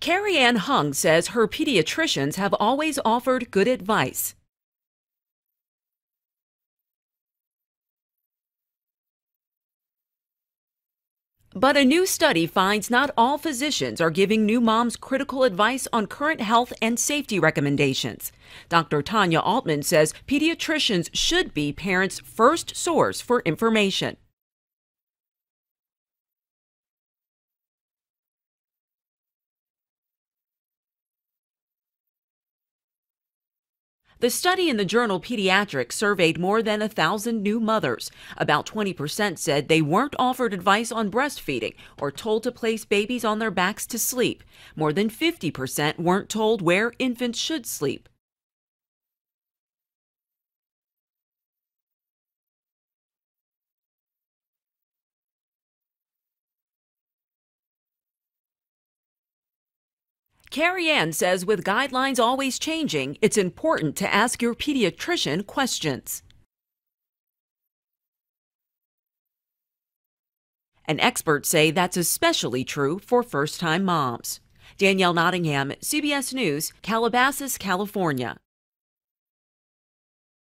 Carrie Ann Hung says her pediatricians have always offered good advice. But a new study finds not all physicians are giving new moms critical advice on current health and safety recommendations. Dr. Tanya Altmann says pediatricians should be parents' first source for information. The study in the journal Pediatrics surveyed more than a thousand new mothers. About 20% said they weren't offered advice on breastfeeding or told to place babies on their backs to sleep. More than 50% weren't told where infants should sleep. Carrie Ann says with guidelines always changing, it's important to ask your pediatrician questions. And experts say that's especially true for first time moms. Danielle Nottingham, CBS News, Calabasas, California.